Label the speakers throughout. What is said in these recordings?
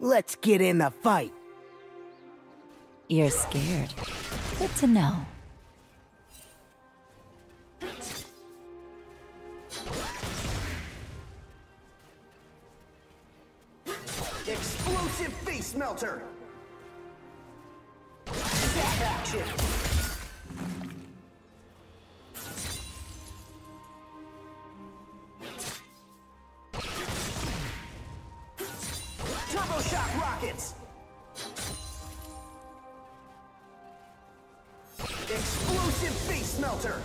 Speaker 1: Let's get in the fight.
Speaker 2: You're scared. Good to know.
Speaker 3: Explosive face melter. Zap action. Explosive face melter.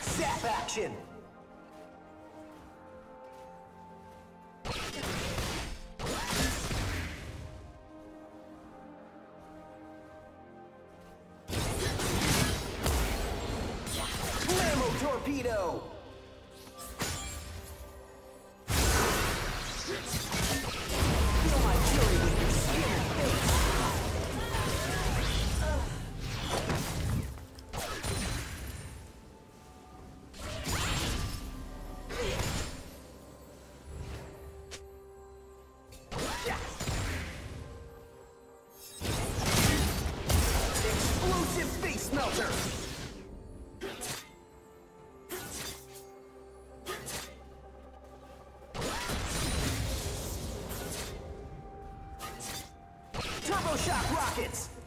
Speaker 3: Zap action. Torpedo. Shock rockets.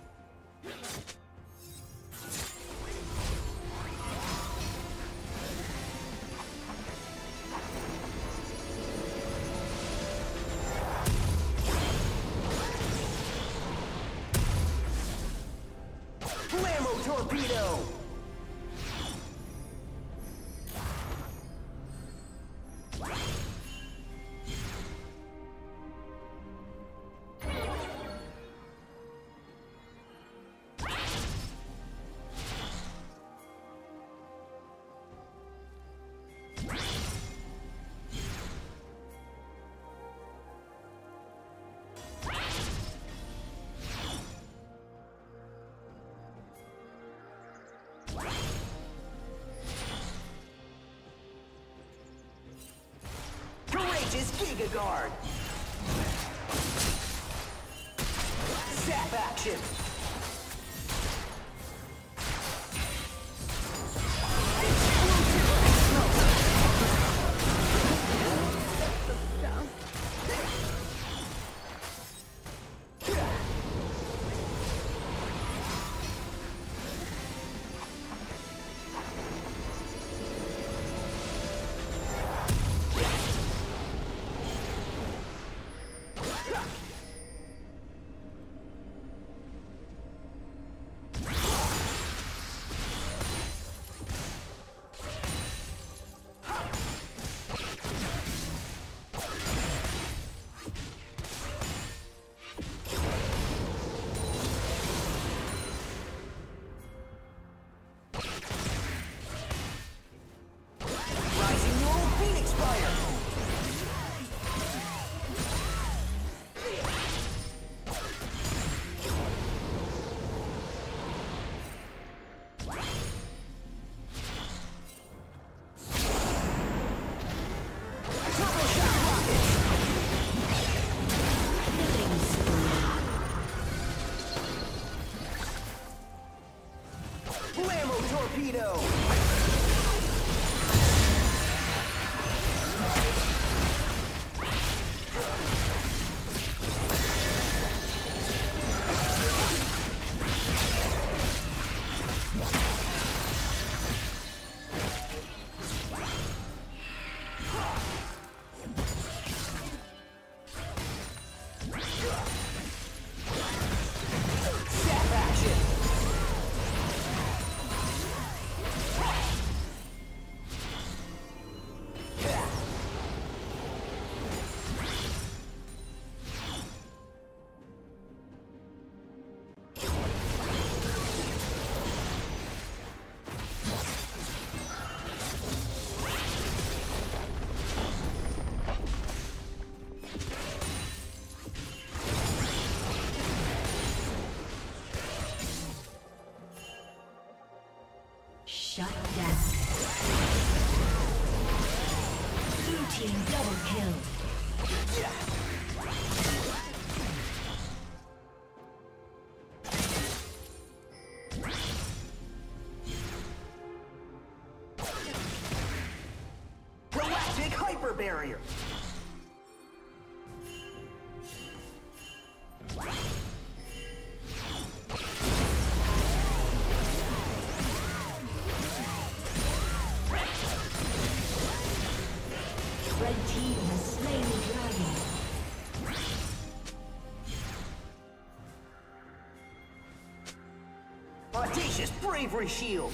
Speaker 3: Courageous Giga Guard. Zap action. Viper Barrier. Audacious Bravery Shield!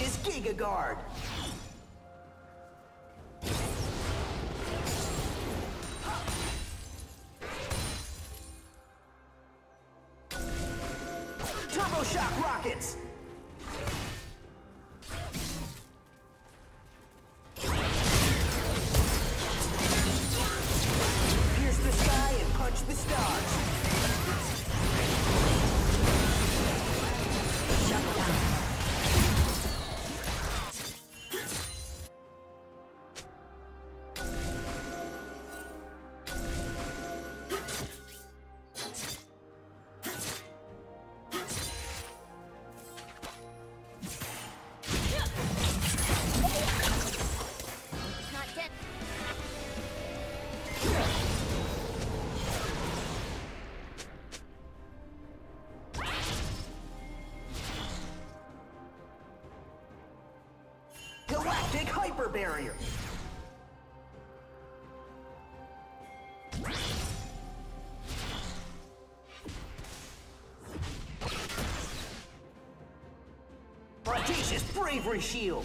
Speaker 3: launches Giga Guard. Turbo Shock Rockets! barrier. Audacious bravery shield!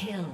Speaker 4: kill.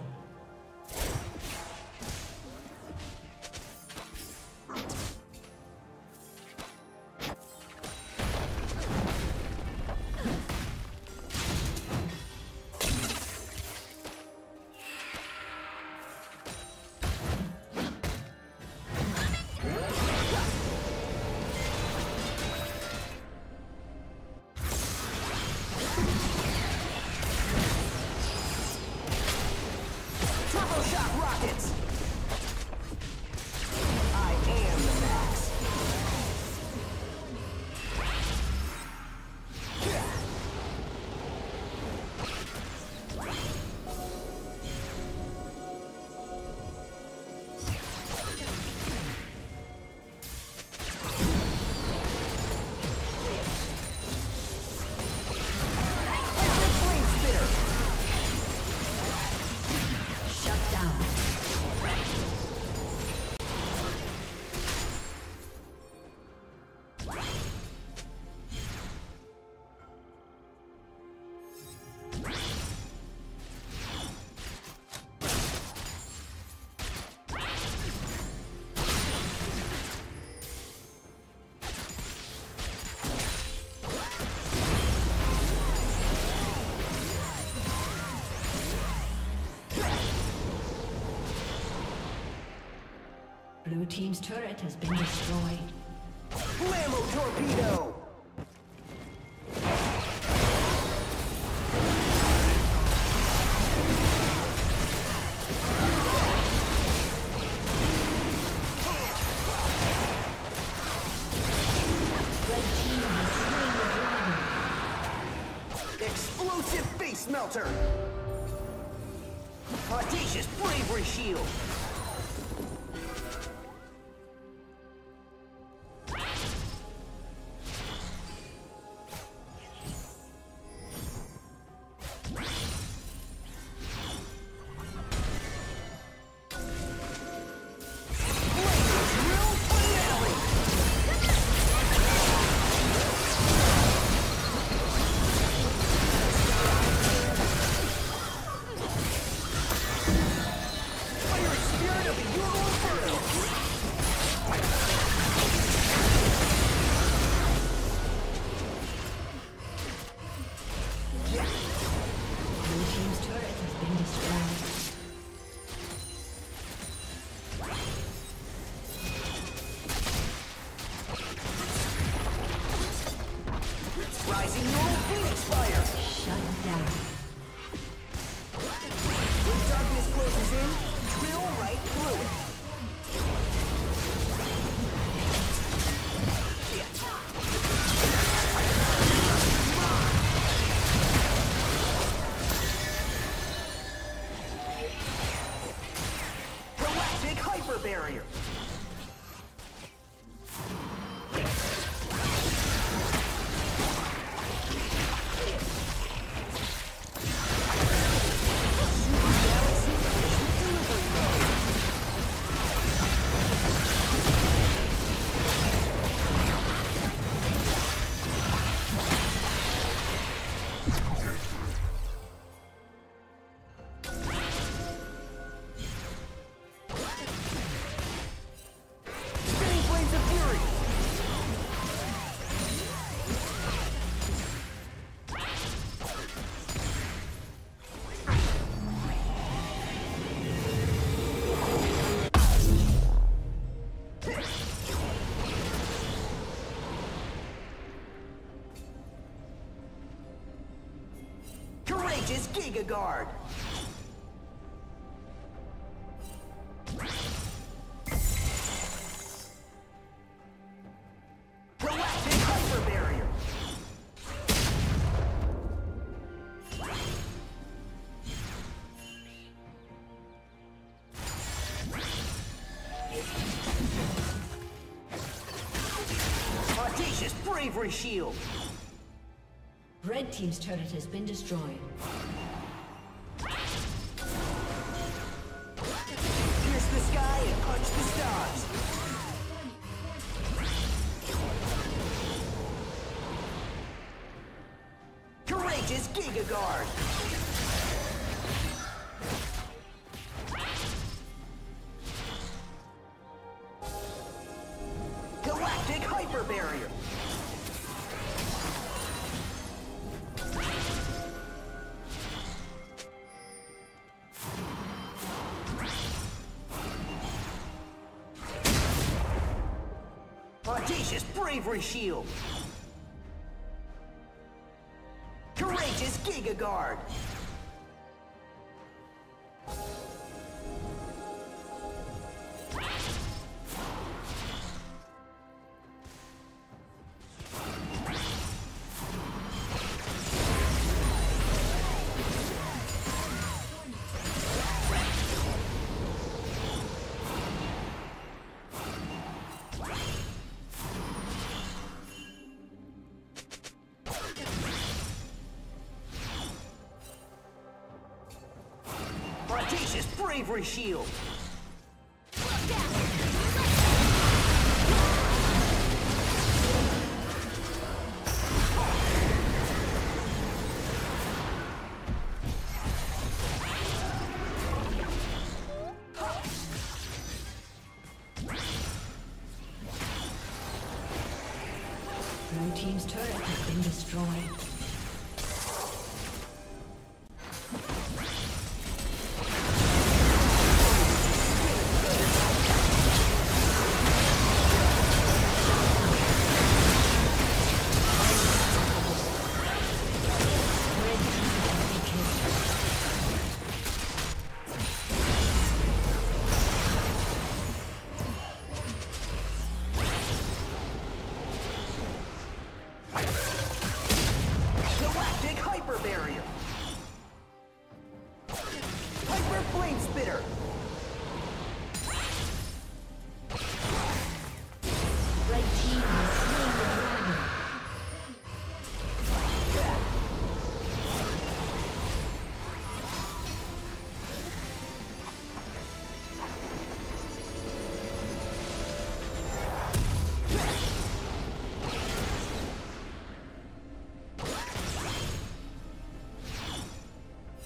Speaker 4: Team's turret has been destroyed.
Speaker 3: Blammo torpedo! Courageous Giga Guard!
Speaker 4: Team's turret has been destroyed.
Speaker 3: Pierce the sky and punch the stars! Courageous Giga Guard! Audacious Bravery Shield! Courageous Giga Guard! Bravery Shield!
Speaker 4: Blue team's turret has been destroyed.